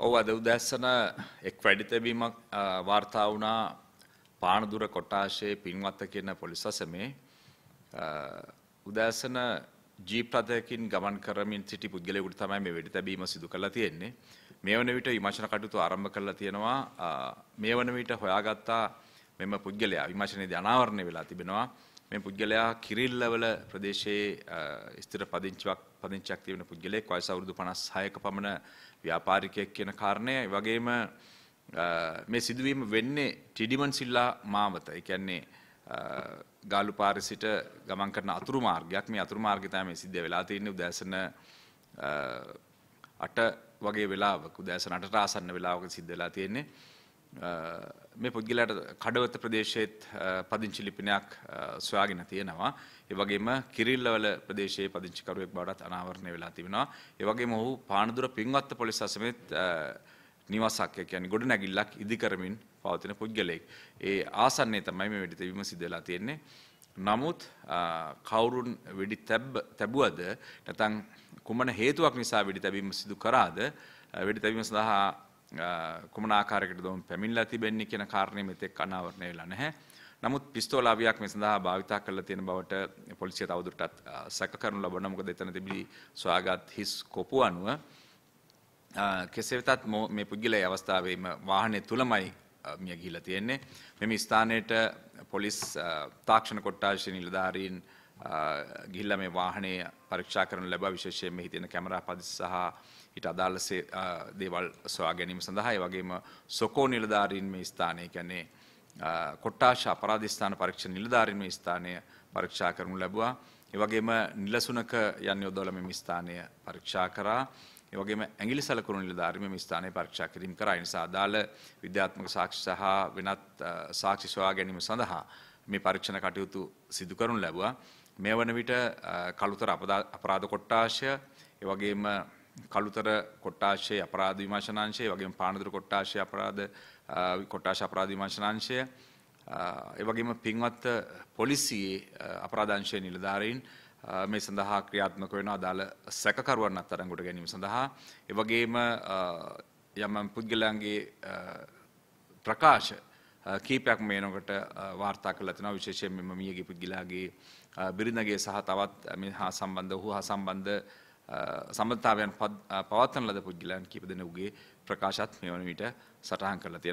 ඔව් අද උදැස්සන එක් වැඩිතැබීමක් වාර්තා වුණා පානදුර කොටාශයේ පින්වත්ත කියන පොලිස් අසමේ උදෑසන ජීප්‍රතයකින් ගමන් කරමින් සිටි පුද්ගලයෙකුට තමයි මේ වෙඩි තැබීම සිදු කරලා තියෙන්නේ. මේ වන විට විමර්ශන කටයුතු ආරම්භ කරලා තියෙනවා. මේ වන විට හොයාගත්තා මෙම පුද්ගලයා විමර්ශනයේදී අනාවරණය වෙලා තිබෙනවා. මේ පුද්ගලයා කිරිල්ලවල ප්‍රදේශයේ ස්ථිර පදිංචියක් පදිංචියක් තියෙන පුද්ගලයෙක් වයස අවුරුදු 56ක පමණ ව්‍යාපාරිකයෙක් කියන කාරණය. ඒ වගේම මේ සිදුවීම වෙන්නේ ටිඩිමන් සිල්ලා මාවත. ඒ කියන්නේ ගාලු පාරේ සිට ගමන් කරන අතුරු මාර්ගයක්. මේ අතුරු මාර්ගය තමයි සිද්ධ වෙලා තියෙන්නේ උදෑසන 8 වගේ වෙලාවක උදෑසන 8ට ආසන්න වෙලාවක සිද්ධ වෙලා තියෙන්නේ. මේ පුද්ගලයාට කඩවත ප්‍රදේශයේත් පදිංචි ලිපිනයක් සොයාගෙන තියෙනවා. ඒ වගේම කිරිල්ලවල ප්‍රදේශයේ පදිංචිකරුවෙක් බවටත් අනාවරණය වෙලා තිබෙනවා. ඒ වගේම ඔහු පානදුර පින්වත්ත පොලිස් අසමෙත් නිවසක් කියන්නේ ගොඩනැගිල්ලක් ඉදි කරමින් පවතින පුද්ගලයෙක්. ඒ ආසන්නයේ තමයි මේ වෙඩි තැබීම සිදු වෙලා තියෙන්නේ. නමුත් කවුරුන් වෙඩි තැබුවද නැත්නම් කුමන හේතුවක් නිසා වෙඩි තැබීම සිදු කරාද වෙඩි තැබීම සඳහා කුමන ආකාරයකට දොම් පැමිණලා තිබෙන්නේ කියන කාරණේ මෙතෙක් අනාවරණය වෙලා නැහැ. නමුත් පිස්තෝලාවියක් මේ සඳහා භාවිතා කරලා තියෙන බවට පොලිසිය තවදුරටත් සැක කරනු ලබනවා. මොකද එතන තිබී සොයාගත් හිස් කොපු අනුව කෙසේ වෙතත් මේ පුද්ගලයා අවස්ථාවේම වාහනේ තුලමයි මිය ගිහිලා තියෙන්නේ. මෙම ස්ථානයට පොලිස් තාක්ෂණ කොට්ටාශය නිලධාරීන් ගිහිල්ලා මේ වාහනේ පරීක්ෂා කරන ලැබුවා විශේෂයෙන් මෙහි තියෙන කැමරා පදිස් සහ ඊට අදාළ දේවල් සොයා ගැනීම සඳහා ඒ වගේම සොකෝ නිලධාරීන් මේ ස්ථානයේ කියන්නේ කොට්ටාශ අපරාධ ස්ථාන පරීක්ෂණ නිලධාරීන් මේ ස්ථානය පරීක්ෂා කරනු ලැබුවා. ඒ වගේම නිලසුනක යන් යොදවලා මේ ස්ථානය පරීක්ෂා කරා. ඒ වගේම ඇඟිලි සලකුණු නිලධාරීන් මේ ස්ථානය පරීක්ෂා කිරීම කරා. ඒ නිසා අදාළ විද්‍යාත්මක සාක්ෂි සහ වෙනත් සාක්ෂි සොයා ගැනීම සඳහා මේ පරීක්ෂණ කටයුතු සිදු කරනු ලැබුවා. මේ වන විට කළුතර අපරාධ කොට්ටාශය ඒ වගේම කළුතර කොට්ටාශයේ අපරාධ විමර්ශනාංශය ඒ වගේම පානදුර කොට්ටාශයේ අපරාධ කොට්ටාශ අපරාධ විමර්ශනාංශය ඒ වගේම පින්වත් පොලිසියේ අපරාධාංශයේ නිලධාරීන් මේ සඳහා ක්‍රියාත්මක වෙන අදාළ සැකකරුවන් අත්අඩංගුවට ගැනීම සඳහා. ඒ වගේම යම් පුද්ගලයන්ගේ ප්‍රකාශ කීපයක් මේනකට වාර්තා කරලා තිනවා. විශේෂයෙන් මෙම මියගේ පුද්ගලයාගේ බිරිඳගේ සහ තවත් මේ හා සම්බන්ධ ඔහු හා සම්බන්ධ සම්බන්ධතාවයන් පවත්වන ලද පුද්ගලයන් කීප දෙනෙකුගේ ප්‍රකාශත් මේ වන විට සටහන් කරලා තියෙනවා.